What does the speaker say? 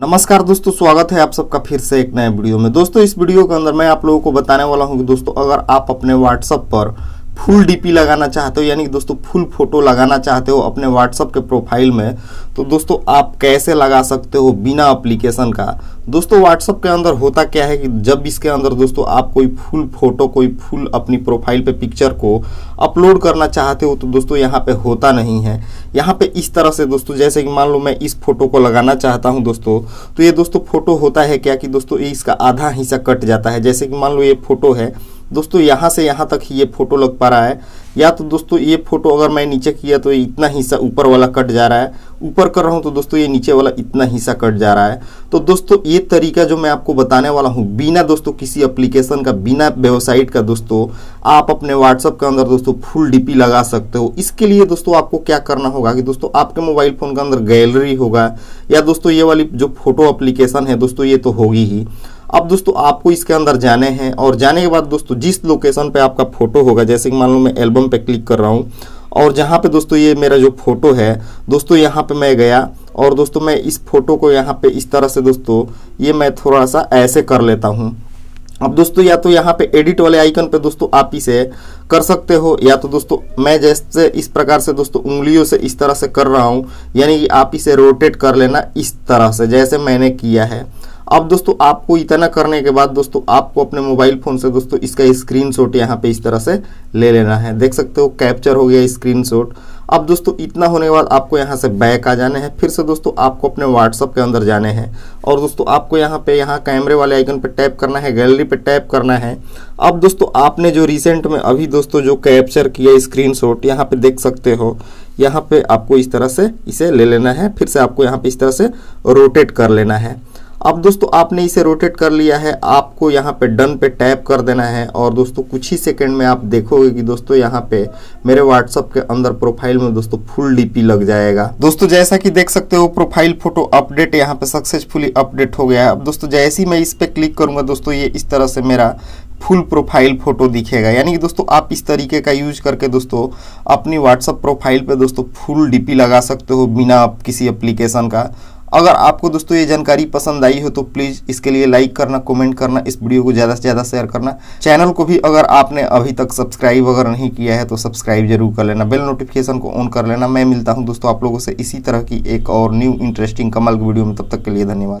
नमस्कार दोस्तों, स्वागत है आप सबका फिर से एक नए वीडियो में। दोस्तों, इस वीडियो के अंदर मैं आप लोगों को बताने वाला हूँ कि दोस्तों, अगर आप अपने व्हाट्सएप पर फुल डीपी लगाना चाहते हो, यानी कि दोस्तों फुल फ़ोटो लगाना चाहते हो अपने व्हाट्सअप के प्रोफ़ाइल में तो दोस्तों आप कैसे लगा सकते हो बिना अप्लीकेशन का? दोस्तों व्हाट्सअप के अंदर होता क्या है कि जब इसके अंदर दोस्तों आप कोई फुल फ़ोटो, कोई फुल अपनी प्रोफ़ाइल पे पिक्चर को अपलोड करना चाहते हो तो दोस्तों यहाँ पे होता नहीं है। यहाँ पे इस तरह से दोस्तों, जैसे कि मान लो मैं इस फ़ोटो को लगाना चाहता हूँ दोस्तों तो ये दोस्तों फ़ोटो होता है क्या कि दोस्तों इसका आधा हिस्सा कट जाता है? जैसे कि मान लो ये फ़ोटो है दोस्तों, यहाँ से यहाँ तक ये फ़ोटो लग पा रहा है। या तो दोस्तों, ये फ़ोटो अगर मैं नीचे किया तो इतना हिस्सा ऊपर वाला कट जा रहा है। ऊपर कर रहा हूँ तो दोस्तों, ये नीचे वाला इतना हिस्सा कट जा रहा है। तो दोस्तों, ये तरीका जो मैं आपको बताने वाला हूँ, बिना दोस्तों किसी एप्लीकेशन का, बिना वेबसाइट का दोस्तों, आप अपने व्हाट्सअप के अंदर दोस्तों फुल डीपी लगा सकते हो। इसके लिए दोस्तों, आपको क्या करना होगा कि दोस्तों, आपके मोबाइल फ़ोन के अंदर गैलरी होगा, या दोस्तों, ये वाली जो फ़ोटो अप्लीकेशन है, दोस्तों, ये तो होगी ही। अब दोस्तों, आपको इसके अंदर जाने हैं और जाने के बाद दोस्तों, जिस लोकेशन पे आपका फ़ोटो होगा, जैसे कि मान लो मैं एल्बम पे क्लिक कर रहा हूँ, और जहाँ पे दोस्तों ये मेरा जो फ़ोटो है, दोस्तों यहाँ पे मैं गया, और दोस्तों मैं इस फ़ोटो को यहाँ पे इस तरह से दोस्तों, ये मैं थोड़ा सा ऐसे कर लेता हूँ। अब दोस्तों, या तो यहाँ पे एडिट वाले आइकन पे दोस्तों आप इसे कर सकते हो, या तो दोस्तों, मैं जैसे इस प्रकार से दोस्तों उंगलियों से इस तरह से कर रहा हूँ, यानी कि आप इसे रोटेट कर लेना इस तरह से, जैसे मैंने किया है। अब दोस्तों, आपको इतना करने के बाद दोस्तों, आपको अपने मोबाइल फ़ोन से दोस्तों, इसका स्क्रीनशॉट यहाँ पे इस तरह से ले लेना है। देख सकते हो कैप्चर हो गया स्क्रीनशॉट अब दोस्तों, इतना होने के बाद आपको यहाँ से बैक आ जाने हैं। फिर से दोस्तों, आपको अपने व्हाट्सअप के अंदर जाने हैं। और दोस्तों, आपको यहाँ पे, यहाँ कैमरे वाले आइकन पे टैप करना है गैलरी पे टैप करना है। अब दोस्तों, आपने जो रिसेंट में अभी दोस्तों जो कैप्चर किया स्क्रीन शॉट यहाँ पे देख सकते हो। यहाँ पे आपको इस तरह से इसे ले लेना है। फिर से आपको यहाँ पे इस तरह से रोटेट कर लेना है। अब दोस्तों आपने इसे रोटेट कर लिया है, आपको यहाँ पे डन पे टैप कर देना है और दोस्तों कुछ ही सेकंड में आप देखोगे कि दोस्तों यहाँ पे मेरे व्हाट्सअप के अंदर प्रोफ़ाइल में दोस्तों फुल डीपी लग जाएगा। दोस्तों जैसा कि देख सकते हो प्रोफ़ाइल फ़ोटो अपडेट यहाँ पे सक्सेसफुली अपडेट हो गया है। अब दोस्तों जैसे ही मैं इस पे क्लिक करूँगा दोस्तों ये इस तरह से मेरा फुल प्रोफ़ाइल फ़ोटो दिखेगा। यानी कि दोस्तों आप इस तरीके का यूज़ करके दोस्तों अपनी व्हाट्सअप प्रोफ़ाइल पे दोस्तों फुल डीपी लगा सकते हो बिना किसी एप्लीकेशन का। अगर आपको दोस्तों ये जानकारी पसंद आई हो तो प्लीज़ इसके लिए लाइक करना, कमेंट करना, इस वीडियो को ज़्यादा से ज़्यादा शेयर करना। चैनल को भी अगर आपने अभी तक सब्सक्राइब अगर नहीं किया है तो सब्सक्राइब ज़रूर कर लेना, बेल नोटिफिकेशन को ऑन कर लेना। मैं मिलता हूँ दोस्तों आप लोगों से इसी तरह की एक और न्यू इंटरेस्टिंग कमल की वीडियो में, तब तक के लिए धन्यवाद।